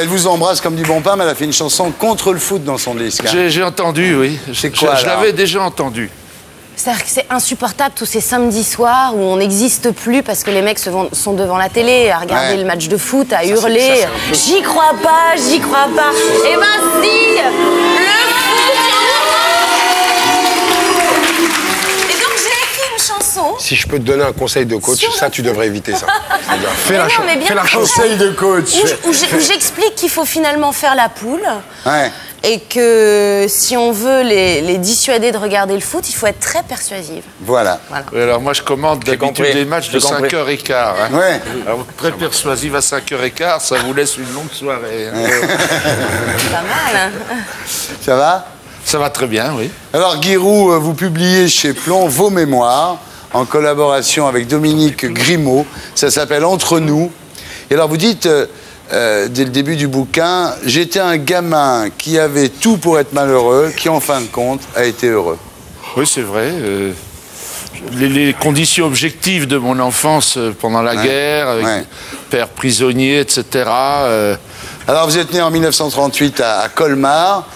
Elle vous embrasse comme du bon pain, mais elle a fait une chanson contre le foot dans son disque. hein. J'ai entendu, oui. C'est Je- quoi, Je, alors l'avais déjà entendu. C'est-à-dire que c'est insupportable tous ces samedis soirs où on n'existe plus parce que les mecs se vont- sont devant la télé à regarder Ouais. le match de foot, à hurler. J'y crois pas, j'y crois pas. Eh ben si Le Si je peux te donner un conseil de coach, Sur ça, le tu devrais éviter ça. Fais la, non, cha- mais bien fais la. Conseil de coach. Où, j'explique qu'il faut finalement faire la poule. Ouais. Et que si on veut les, les dissuader de regarder le foot, il faut être très persuasive. Voilà. Oui, alors moi, je commande d'habitude des matchs de J'ai compris. 5h15. hein. Ouais. Alors, très persuasive à 5h15, ça vous laisse une longue soirée. hein. C'est pas mal, hein Ça va? Ça va très bien, oui. Alors, Giroud, euh, vous publiez chez Plomb vos mémoires en collaboration avec Dominique Grimaud. Ça s'appelle Entre nous. Et alors, vous dites, euh, euh, dès le début du bouquin, j'étais un gamin qui avait tout pour être malheureux, qui en fin de compte a été heureux. Oui, c'est vrai. euh, les, les conditions objectives de mon enfance euh, pendant la Ouais. guerre, avec Ouais. père prisonnier, etc. Alors, vous êtes né en 1938 à, à Colmar.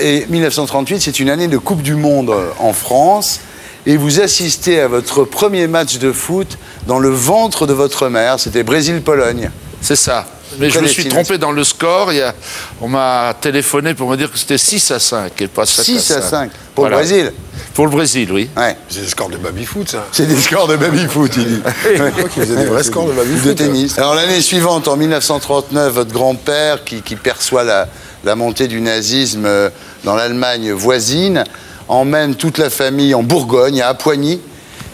et 1938, c'est une année de Coupe du Monde en France. Et vous assistez à votre premier match de foot dans le ventre de votre mère. C'était Brésil-Pologne. c'est ça. Mais je me suis trompé dans le score. Il y a- on m'a téléphoné pour me dire que c'était 6 à 5 et pas 7 6 à à 5. 5 pour Voilà. le Brésil. Pour le Brésil, oui. Ouais. C'est des scores de baby-foot, ça. C'est des scores de baby-foot, il dit. faisait des vrais scores de baby-foot, De tennis. Alors l'année suivante, en 1939, votre grand-père, qui, qui perçoit la, la montée du nazisme euh, dans l'Allemagne voisine, emmène toute la famille en Bourgogne, à Appoigny.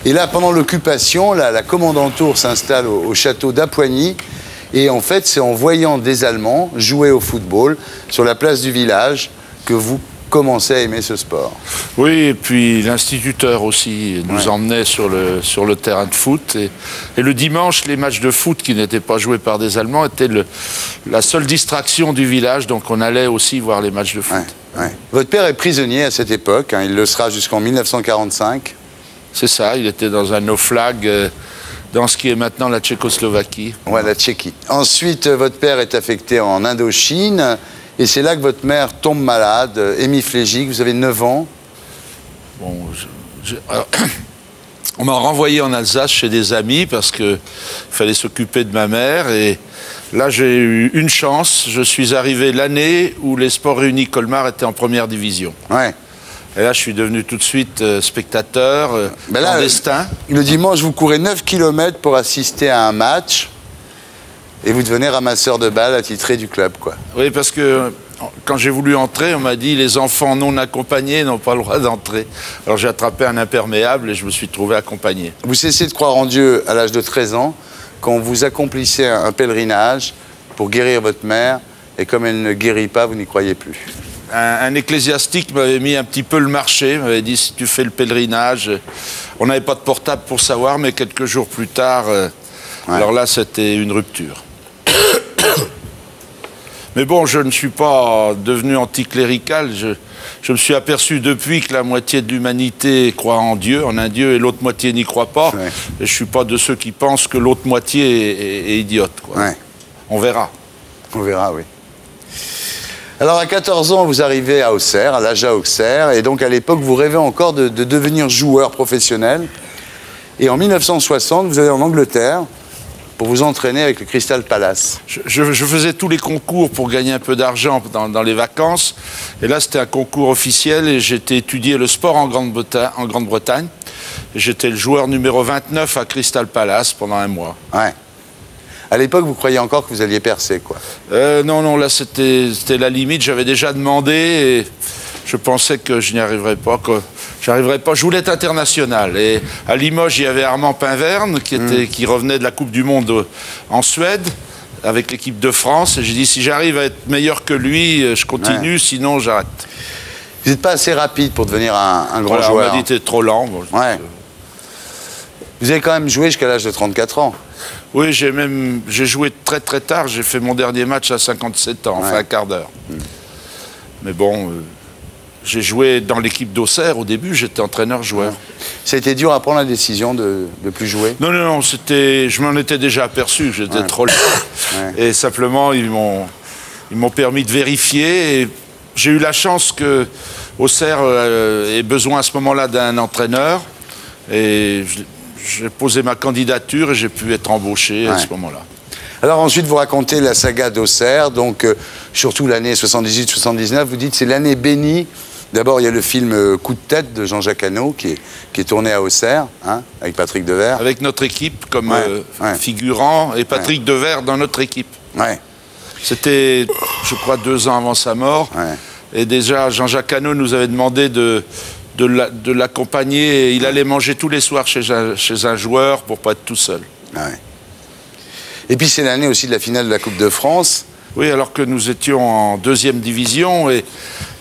Et là, pendant l'occupation, la, la commandantour s'installe au, au château d'Appoigny. Et en fait, c'est en voyant des Allemands jouer au football sur la place du village que vous commencez à aimer ce sport. Oui, et puis l'instituteur aussi nous emmenait sur le, sur le terrain de foot. Et, et le dimanche, les matchs de foot qui n'étaient pas joués par des Allemands étaient le- la seule distraction du village. Donc on allait aussi voir les matchs de foot. Ouais. Votre père est prisonnier à cette époque, hein, il le sera jusqu'en 1945. C'est ça, il était dans un nauflag euh, dans ce qui est maintenant la Tchécoslovaquie. Ouais, la Tchéquie. Ensuite, euh, votre père est affecté en Indochine. Et c'est là que votre mère tombe malade, euh, hémiplégique. Vous avez 9 ans. Bon, je- je- alors, on m'a renvoyé en Alsace chez des amis parce qu'il fallait s'occuper de ma mère. Et là, j'ai eu une chance. Je suis arrivé l'année où les Sports Réunis Colmar étaient en première division. Ouais. Et là, je suis devenu tout de suite euh, spectateur, euh, Ben là, clandestin. Le dimanche, vous courez 9 km pour assister à un match. Et vous devenez ramasseur de balles attitré du club, quoi. Oui, parce que quand j'ai voulu entrer, on m'a dit les enfants non accompagnés n'ont pas le droit d'entrer. Alors j'ai attrapé un imperméable et je me suis trouvé accompagné. Vous cessez de croire en Dieu à l'âge de 13 ans quand vous accomplissez un un pèlerinage pour guérir votre mère. Et comme elle ne guérit pas, vous n'y croyez plus. Un, un ecclésiastique m'avait mis un petit peu le marché, m'avait dit si tu fais le pèlerinage, on n'avait pas de portable pour savoir, mais quelques jours plus tard, euh, Ouais. alors là c'était une rupture. Mais bon, je ne suis pas devenu anticlérical, je, je me suis aperçu depuis que la moitié de l'humanité croit en Dieu, en un Dieu, et l'autre moitié n'y croit pas. Ouais. Et je ne suis pas de ceux qui pensent que l'autre moitié est, est- est idiote. quoi. Ouais. On verra. On verra, oui. Alors, à 14 ans, vous arrivez à Auxerre, à l'AJA Auxerre, et donc à l'époque, vous rêvez encore de, de devenir joueur professionnel. Et en 1960, vous allez en Angleterre pour vous entraîner avec le Crystal Palace. Je, je- je faisais tous les concours pour gagner un peu d'argent dans, dans les vacances. Et là, c'était un concours officiel et j'étais étudié le sport en Grande-Bretagne. J'étais le joueur numéro 29 à Crystal Palace pendant un mois. Ouais. À l'époque, vous croyiez encore que vous alliez percer, quoi? Euh, non, non, là, c'était la limite. J'avais déjà demandé et je pensais que je n'y arriverais pas. J'arriverais pas. Je voulais être international. Et à Limoges, il y avait Armand Pinverne qui, était, qui revenait de la Coupe du Monde euh, en Suède avec l'équipe de France. Et j'ai dit, si j'arrive à être meilleur que lui, euh, je continue, sinon j'arrête. Vous n'êtes pas assez rapide pour devenir un, un grand Voilà, on joueur. m'a dit, t'es trop lent. Bon, Ouais. Vous avez quand même joué jusqu'à l'âge de 34 ans. Oui, j'ai même j'ai joué très très tard. J'ai fait mon dernier match à 57 ans, enfin un quart d'heure. Mais bon, euh, j'ai joué dans l'équipe d'Auxerre au début, j'étais entraîneur-joueur. Ça a été dur à prendre la décision de ne plus jouer Non, non, non, c'était, je m'en étais déjà aperçu, j'étais trop lent. Et simplement, ils m'ont, ils m'ont permis de vérifier. Et j'ai eu la chance que Auxerre euh, ait besoin à ce moment-là d'un entraîneur. Et j'ai posé ma candidature et j'ai pu être embauché à Ouais. ce moment-là. Alors ensuite, vous racontez la saga d'Auxerre, donc euh, surtout l'année 78-79. Vous dites c'est l'année bénie. D'abord, il y a le film euh, Coup de tête de Jean-Jacques Hano qui est, qui est tourné à Auxerre, hein, avec Patrick Devers. Avec notre équipe comme Ouais, euh, ouais. figurant et Patrick Devers dans notre équipe. Ouais, C'était, je crois, deux ans avant sa mort. ouais. Et déjà, Jean-Jacques Hano nous avait demandé de, de la- de l'accompagner. Il allait manger tous les soirs chez un, chez un joueur pour pas être tout seul. ouais. Et puis c'est l'année aussi de la finale de la Coupe de France. Oui, alors que nous étions en deuxième division et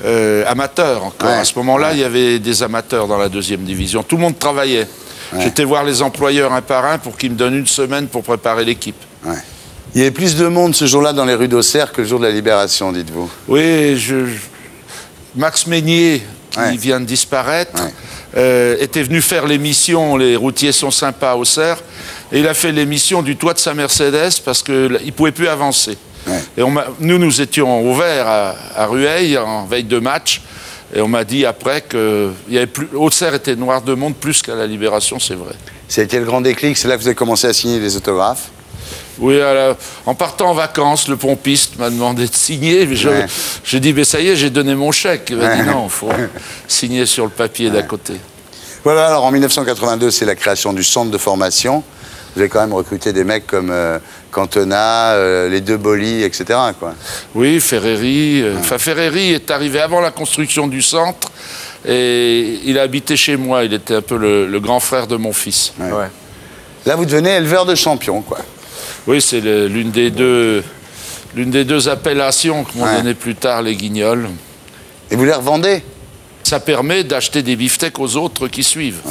euh, amateurs encore. Ouais. À ce moment-là, il y avait des amateurs dans la deuxième division. Tout le monde travaillait. J'étais voir les employeurs un par un pour qu'ils me donnent une semaine pour préparer l'équipe. Il y avait plus de monde ce jour-là dans les rues d'Auxerre que le jour de la Libération, dites-vous. Oui, je, Max Meignier, qui vient de disparaître, euh, était venu faire l'émission Les routiers sont sympas au Auxerre. Et il a fait l'émission du toit de sa Mercedes parce qu'il ne pouvait plus avancer. Ouais. Et on nous, nous étions au vert à, à Rueil en veille de match. Et on m'a dit après que il y avait plus, Auxerre était noir de monde plus qu'à la Libération, c'est vrai. Été le grand déclic, c'est là que vous avez commencé à signer des autographes? Oui, la- en partant en vacances, le pompiste m'a demandé de signer. mais je- Ouais. J'ai dit, mais ça y est, j'ai donné mon chèque. Il m'a dit, non, il faut signer sur le papier d'à côté. Voilà, alors en 1982, c'est la création du centre de formation. Vous avez quand même recruté des mecs comme euh, Cantona, euh, les deux Bolis, etc. Quoi. Oui, Ferreri. euh, Enfin, Ferreri est arrivé avant la construction du centre et il a habité chez moi. Il était un peu le, le grand frère de mon fils. Ouais. Là, vous devenez éleveur de champions, quoi. Oui, c'est l'une des deux. L'une des deux appellations que m'ont Ouais. donné plus tard les guignols. Et vous les revendez? Ça permet d'acheter des beefsteaks aux autres qui suivent.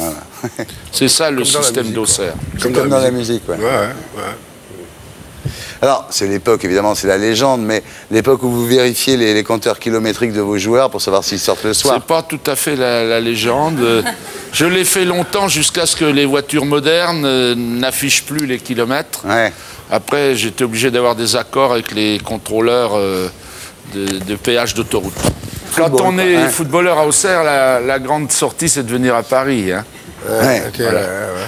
C'est ça le Comme dans la système d'Auxerre. Comme, dans la musique, ouais. Ouais, ouais, ouais. Alors, c'est l'époque, évidemment, c'est la légende, mais l'époque où vous vérifiez les, les compteurs kilométriques de vos joueurs pour savoir s'ils sortent le soir. C'est pas tout à fait la, la légende. Je l'ai fait longtemps jusqu'à ce que les voitures modernes euh, n'affichent plus les kilomètres. Ouais. Après, j'étais obligé d'avoir des accords avec les contrôleurs euh, de, de péage d'autoroute. Quand on est footballeur à Auxerre, la, la grande sortie, c'est de venir à Paris. hein. Ouais. Ok, ouais, ouais, ouais.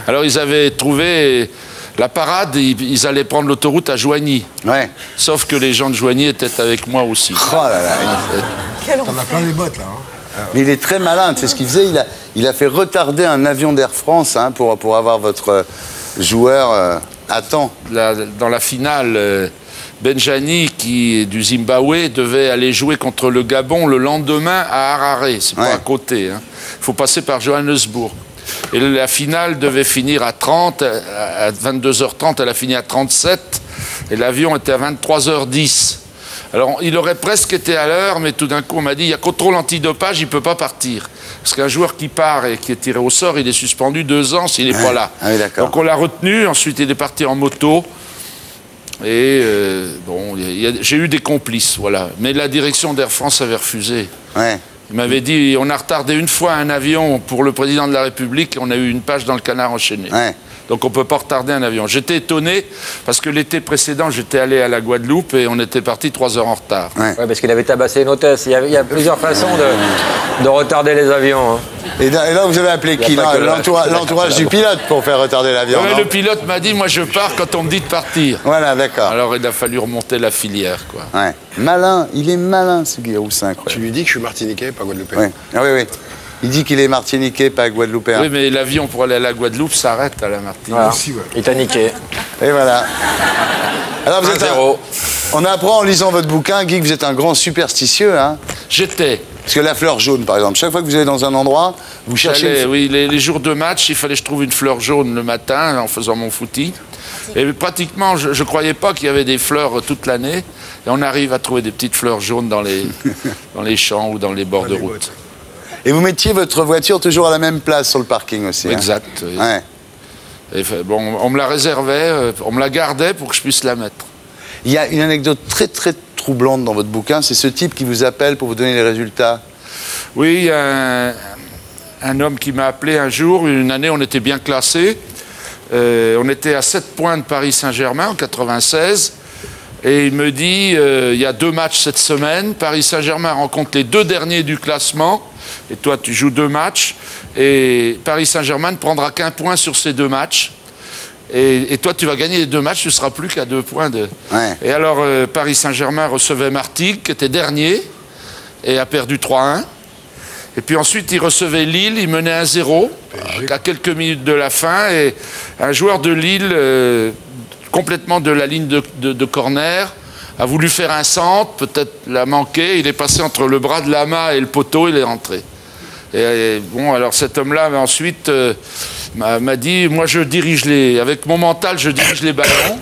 Alors, ils avaient trouvé la parade, ils, ils allaient prendre l'autoroute à Joigny. Ouais. Sauf que les gens de Joigny étaient avec moi aussi. Oh là là. T'en as plein les bottes, là. hein. Mais il est très malin, tu sais ce qu'il faisait? Il a, il a fait retarder un avion d'Air France hein, pour, pour avoir votre euh, joueur euh, à temps. La- dans la finale, euh, Benjani, qui est du Zimbabwe, devait aller jouer contre le Gabon le lendemain à Harare. C'est Ouais. pas à côté. Il faut passer par Johannesburg. Et la finale devait finir à 30, à à 22h30, elle a fini à 37, et l'avion était à 23h10. Alors, il aurait presque été à l'heure, mais tout d'un coup, on m'a dit, il y a contrôle antidopage, il ne peut pas partir. Parce qu'un joueur qui part et qui est tiré au sort, il est suspendu deux ans s'il n'est pas là. Ah oui. Donc, on l'a retenu, ensuite, il est parti en moto. Et euh, bon, j'ai eu des complices, voilà. Mais la direction d'Air France avait refusé. Ouais. Il m'avait dit, on a retardé une fois un avion pour le président de la République, et on a eu une page dans le canard enchaîné. Ouais. Donc on ne peut pas retarder un avion. J'étais étonné parce que l'été précédent, j'étais allé à la Guadeloupe et on était parti trois heures en retard. Ouais. Ouais, parce qu'il avait tabassé une hôtesse. Il y a, il y a plusieurs façons de, de retarder les avions. hein. Et, là, et là, vous avez appelé qui L'entourage du pilote pour faire retarder l'avion. Ouais, le pilote m'a dit, moi je pars quand on me dit de partir. Voilà, d'accord. Alors il a fallu remonter la filière, quoi. Ouais. Malin, il est malin ce Guillaume, c'est Tu lui dis que je suis martiniquais, pas guadeloupéen. Ouais. Ah oui, oui. Il dit qu'il est martiniquais, pas guadeloupéen. Oui, mais l'avion pour aller à la Guadeloupe s'arrête à la Martinique. Voilà. Aussi, ouais. Il t'a niqué. Et voilà. Alors vous êtes un- 1-0. On apprend en lisant votre bouquin, Guy, que vous êtes un grand superstitieux. Hein J'étais. Parce que la fleur jaune, par exemple, chaque fois que vous allez dans un endroit, vous cherchez. Une- oui, les, les jours de match, il fallait que je trouve une fleur jaune le matin en faisant mon footing. Et pratiquement, je ne croyais pas qu'il y avait des fleurs toute l'année. Et on arrive à trouver des petites fleurs jaunes dans les, dans les champs ou dans les bords de les route. Et vous mettiez votre voiture toujours à la même place sur le parking aussi. hein Exact. oui. Ouais. Et fait, bon, on me la réservait, euh, on me la gardait pour que je puisse la mettre. Il y a une anecdote très très dans votre bouquin, c'est ce type qui vous appelle pour vous donner les résultats. Oui, un, homme qui m'a appelé un jour, une année on était bien classés. Euh, on était à 7 points de Paris Saint-Germain en 96. Et il me dit, euh, il y a deux matchs cette semaine. Paris Saint-Germain rencontre les deux derniers du classement. Et toi, tu joues deux matchs. Et Paris Saint-Germain ne prendra qu'un point sur ces deux matchs. Et, et toi, tu vas gagner les deux matchs, tu ne seras plus qu'à deux points de. Ouais. Et alors, euh, Paris Saint-Germain recevait Martigues, qui était dernier, et a perdu 3-1. Et puis ensuite, il recevait Lille, il menait 1-0 à quelques minutes de la fin. Et un joueur de Lille, euh, complètement de la ligne de, de- de corner, a voulu faire un centre, peut-être l'a manqué. Il est passé entre le bras de Lama et le poteau, il est rentré. Et, et bon, alors cet homme-là, ensuite, euh, m'a dit Moi, je dirige les. Avec mon mental, je dirige les ballons.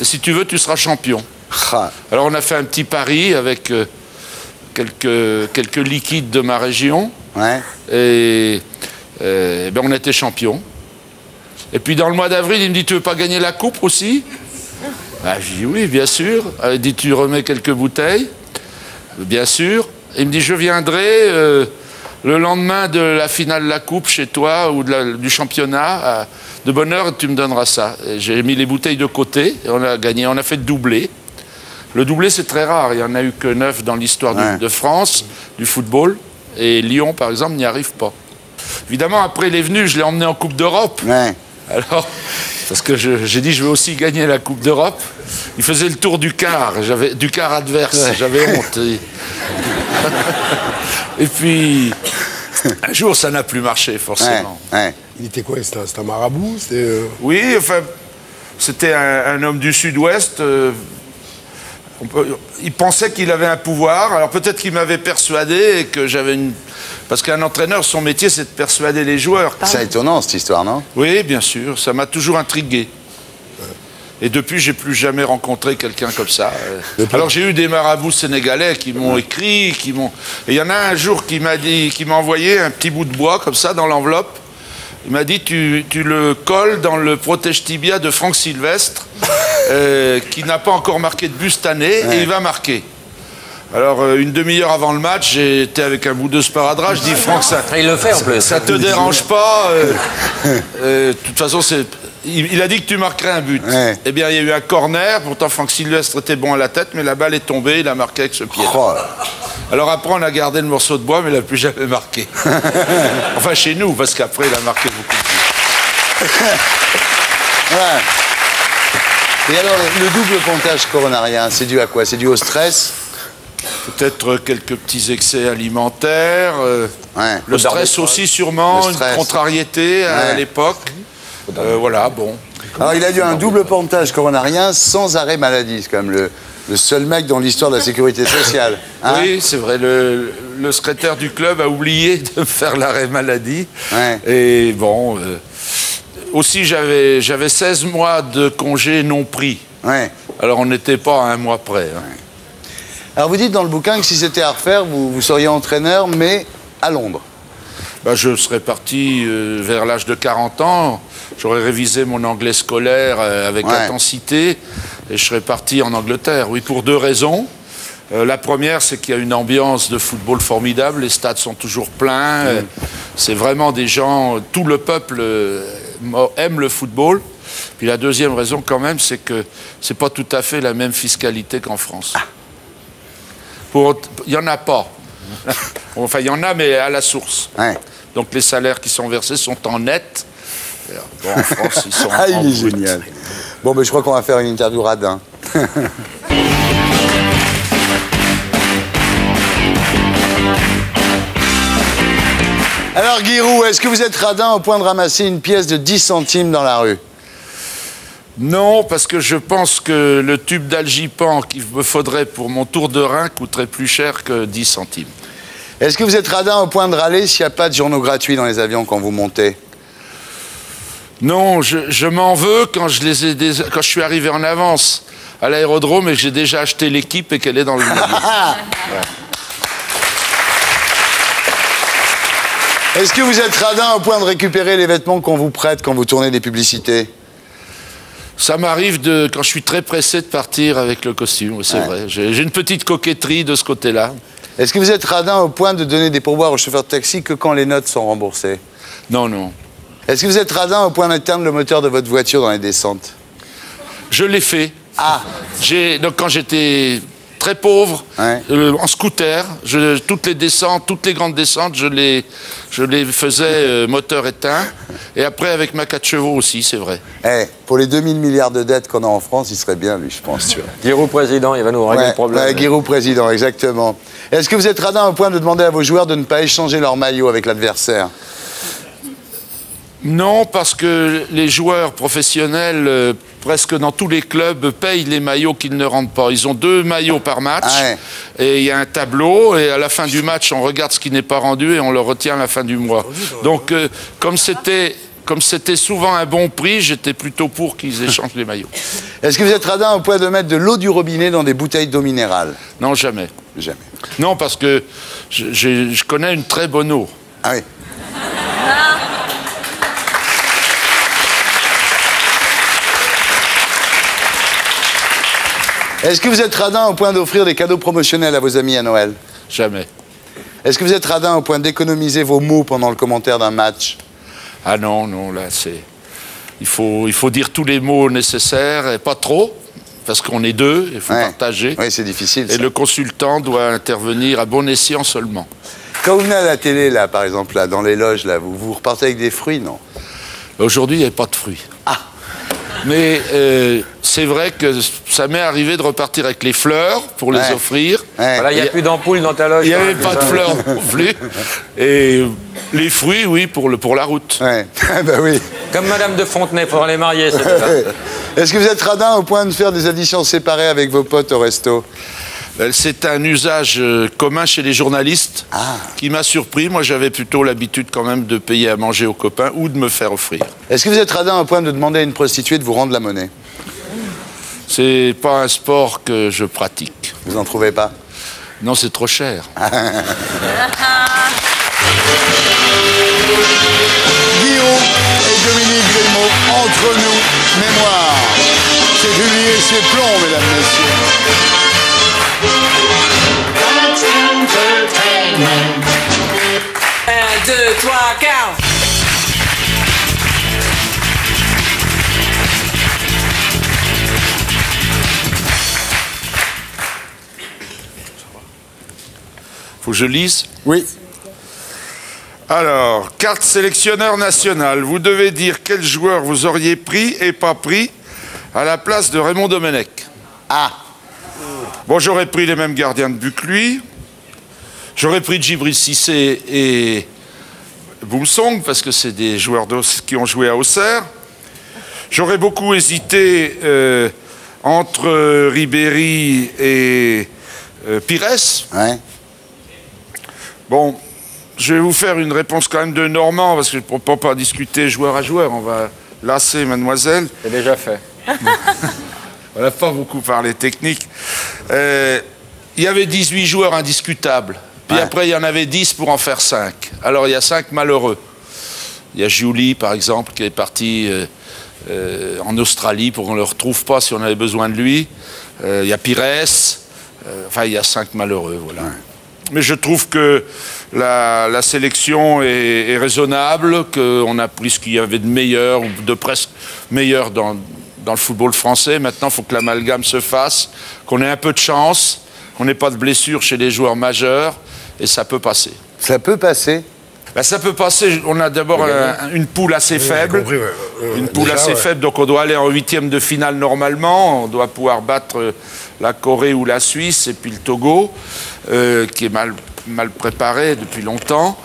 Et si tu veux, tu seras champion. Alors on a fait un petit pari avec euh, quelques, quelques liquides de ma région ouais. et, euh, ben on était champion. Et puis dans le mois d'avril, il me dit Tu veux pas gagner la coupe aussi? Ah, Je dis Oui, bien sûr. Ah, Il dit Tu remets quelques bouteilles? Bien sûr. Il me dit Je viendrai euh, le lendemain de la finale de la coupe chez toi ou de la- du championnat. de bonne heure, tu me donneras ça. J'ai mis les bouteilles de côté et on a gagné. On a fait le doublé. Le doublé, c'est très rare. Il n'y en a eu que neuf dans l'histoire de France, du football. Et Lyon, par exemple, n'y arrive pas. Évidemment, après, il est venu, je l'ai emmené en Coupe d'Europe. Ouais. Alors, parce que j'ai dit, je vais aussi gagner la Coupe d'Europe. Il faisait le tour du quart, j'avais du quart adverse, j'avais honte. Et, et puis, un jour, ça n'a plus marché, forcément. Ouais. Il était quoi C'était un, marabout euh, Oui, enfin, c'était un, un homme du Sud-Ouest. euh, il pensait qu'il avait un pouvoir. Alors peut-être qu'il m'avait persuadé et que j'avais une. Parce qu'un entraîneur, son métier, c'est de persuader les joueurs. C'est étonnant cette histoire, non? Oui, bien sûr, ça m'a toujours intrigué. Et depuis, j'ai plus jamais rencontré quelqu'un comme ça. Euh, Alors j'ai eu des marabouts sénégalais qui m'ont écrit, qui m'ont. Et il y en a un jour qui m'a dit, qui m'a envoyé un petit bout de bois comme ça dans l'enveloppe. Il m'a dit tu, tu le colles dans le protège tibia de Franck Sylvestre, euh, qui n'a pas encore marqué de but cette année, et il va marquer. Alors euh, une demi-heure avant le match, j'étais avec un bout de sparadrap. Je dis Franck, ça, il le fait en plus. ça te dérange pas euh, euh, De toute façon, c'est. Il, il a dit que tu marquerais un but. Ouais. Eh bien, il y a eu un corner. Pourtant, Franck Sylvestre était bon à la tête, mais la balle est tombée. Il a marqué avec ce pied. Oh, Alors après, on a gardé le morceau de bois, mais il n'a plus jamais marqué. enfin, chez nous, parce qu'après, il a marqué beaucoup. ouais. Et alors, le double pontage coronarien, c'est dû à quoi? C'est dû au stress? Peut-être quelques petits excès alimentaires. euh, Ouais. Le stress aussi, sûrement. Une contrariété à Ouais. l'époque. Euh, voilà, bon. Alors, il a dû un double pontage coronarien sans arrêt maladie. C'est quand même le, le seul mec dans l'histoire de la sécurité sociale. hein oui, c'est vrai. Le, le secrétaire du club a oublié de faire l'arrêt maladie. Ouais. Et bon, euh, aussi j'avais j'avais 16 mois de congé non pris. Ouais. Alors on n'était pas à un mois près. hein. Alors, vous dites dans le bouquin que si c'était à refaire, vous, vous seriez entraîneur, mais à Londres. Bah, je serais parti euh, vers l'âge de 40 ans. J'aurais révisé mon anglais scolaire euh, avec Ouais. intensité et je serais parti en Angleterre. Oui, pour deux raisons. Euh, la première, c'est qu'il y a une ambiance de football formidable. Les stades sont toujours pleins. Euh, C'est vraiment des gens. Tout le peuple aime le football. Puis la deuxième raison, quand même, c'est que c'est pas tout à fait la même fiscalité qu'en France. Pour- Il y en a pas. enfin, il y en a, mais à la source. Ouais. Donc les salaires qui sont versés sont en net. Bon, en France, ils sont Ah, en il est brut. génial. Bon, ben, je crois qu'on va faire une interview radin. Alors, Guirou, est-ce que vous êtes radin au point de ramasser une pièce de 10 centimes dans la rue? Non, parce que je pense que le tube d'Algipan qu'il me faudrait pour mon tour de rein coûterait plus cher que 10 centimes. Est-ce que vous êtes radin au point de râler s'il n'y a pas de journaux gratuits dans les avions quand vous montez? Non, je, je m'en veux quand je, les ai dés- quand je suis arrivé en avance à l'aérodrome et que j'ai déjà acheté l'équipe et qu'elle est dans le avion. Est-ce que vous êtes radin au point de récupérer les vêtements qu'on vous prête quand vous tournez des publicités? Ça m'arrive de, quand je suis très pressé de partir avec le costume, c'est Ouais. vrai. J'ai une petite coquetterie de ce côté-là. Est-ce que vous êtes radin au point de donner des pourboires aux chauffeurs de taxi que quand les notes sont remboursées? Non, non. Est-ce que vous êtes radin au point d'éteindre le moteur de votre voiture dans les descentes? Je l'ai fait. Ah J'ai donc quand j'étais très pauvre, Ouais. euh, en scooter, je, toutes les descentes, toutes les grandes descentes, je les, je les faisais euh, moteur éteint. Et après avec ma 4 chevaux aussi, c'est vrai. Eh, pour les 2000 milliards de dettes qu'on a en France, il serait bien, lui, je pense. Tu vois. Giroud président, il va nous régler Ouais, le problème. ouais, Giroud président, exactement. Est-ce que vous êtes radin au point de demander à vos joueurs de ne pas échanger leur maillot avec l'adversaire? Non, parce que les joueurs professionnels, euh, presque dans tous les clubs, payent les maillots qu'ils ne rendent pas. Ils ont deux maillots par match. Ah ouais. Et il y a un tableau. Et à la fin du match, on regarde ce qui n'est pas rendu et on le retient à la fin du mois. Donc, euh, comme c'était. Comme c'était souvent un bon prix, j'étais plutôt pour qu'ils échangent les maillots. Est-ce que vous êtes radin au point de mettre de l'eau du robinet dans des bouteilles d'eau minérale? Non, jamais. Jamais. Non, parce que je, je connais une très bonne eau. Ah oui. Est-ce que vous êtes radin au point d'offrir des cadeaux promotionnels à vos amis à Noël Jamais. Est-ce que vous êtes radin au point d'économiser vos mots pendant le commentaire d'un match Ah non, non, là, c'est. Il faut, il faut dire tous les mots nécessaires et pas trop, parce qu'on est deux, il faut Ouais. partager. Oui, c'est difficile. Et ça. le consultant doit intervenir à bon escient seulement. Quand vous venez à la télé, là, par exemple, là, dans les loges, là, vous, vous repartez avec des fruits, non? Aujourd'hui, il n'y a pas de fruits. Ah. Mais euh, c'est vrai que ça m'est arrivé de repartir avec les fleurs pour les Ouais. offrir. Ouais. Voilà, il n'y a plus d'ampoules dans ta loge. Il n'y avait quand pas de fleurs non plus. Et les fruits, oui, pour, le, pour la route. Ouais. bah oui. Comme Madame de Fontenay pour les mariés, ça. Est-ce que vous êtes radin au point de faire des additions séparées avec vos potes au resto? C'est un usage euh, commun chez les journalistes Ah. qui m'a surpris. Moi, j'avais plutôt l'habitude quand même de payer à manger aux copains ou de me faire offrir. Est-ce que vous êtes radin au point de demander à une prostituée de vous rendre la monnaie? C'est pas un sport que je pratique. Vous en trouvez pas? Non, c'est trop cher. Guillaume et Dominique Grimaud, entre nous, mémoire. C'est publié chez Plomb, mesdames, messieurs. Un, deux, trois, quatre. Faut que je lise. Oui. Alors, carte sélectionneur national. Vous devez dire quel joueur vous auriez pris et pas pris à la place de Raymond Domenech. Ah, Bon, j'aurais pris les mêmes gardiens de but que lui. J'aurais pris Djibril Cissé et Boumsong, parce que c'est des joueurs qui ont joué à Auxerre. J'aurais beaucoup hésité euh, entre euh, Ribéry et euh, Pires. ouais. Bon, je vais vous faire une réponse quand même de Normand, parce que je ne peux pas discuter joueur à joueur. On va lasser mademoiselle. C'est déjà fait. On n'a pas beaucoup parlé technique. Euh, il y avait 18 joueurs indiscutables. Puis Ouais. après, il y en avait 10 pour en faire 5. Alors, il y a 5 malheureux. Il y a Julie, par exemple, qui est parti euh, euh, en Australie pour qu'on ne le retrouve pas si on avait besoin de lui. Euh, il y a Pires. Enfin, il y a 5 malheureux, voilà. Mais je trouve que la, la sélection est, est raisonnable, qu'on a pris ce qu'il y avait de meilleur, ou de presque meilleur dans, dans le football français. Maintenant, il faut que l'amalgame se fasse, qu'on ait un peu de chance, qu'on n'ait pas de blessures chez les joueurs majeurs, et ça peut passer. Ça peut passer. Ben, ça peut passer. On a d'abord un- une poule assez faible. compris, Une poule déjà, assez ouais. faible, donc on doit aller en huitième de finale normalement. On doit pouvoir battre euh, la Corée ou la Suisse et puis le Togo, euh, qui est mal, mal préparé depuis longtemps.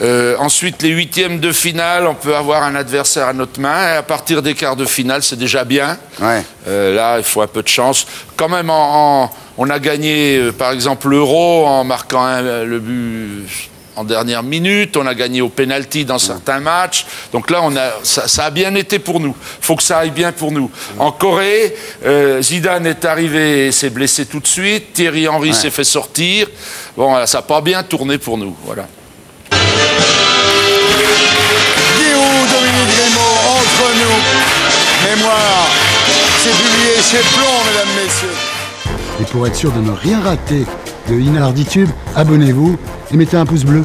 Euh, ensuite, les huitièmes de finale, on peut avoir un adversaire à notre main. Et à partir des quarts de finale, c'est déjà bien. Ouais. Euh, là, il faut un peu de chance. Quand même, en- en- on a gagné, euh, par exemple, l'Euro en marquant un- le but en dernière minute. On a gagné au penalty dans certains matchs. Donc là, on a, ça, ça a bien été pour nous. faut que ça aille bien pour nous. En Corée, euh, Zidane est arrivé et s'est blessé tout de suite. Thierry Henry s'est fait sortir. Bon, ça n'a pas bien tourné pour nous. Voilà. Guillaume, Dominique Grimaud, entre nous, mémoire. C'est publié chez Plomb, mesdames, messieurs. Et pour être sûr de ne rien rater de Inalarditube, abonnez-vous et mettez un pouce bleu.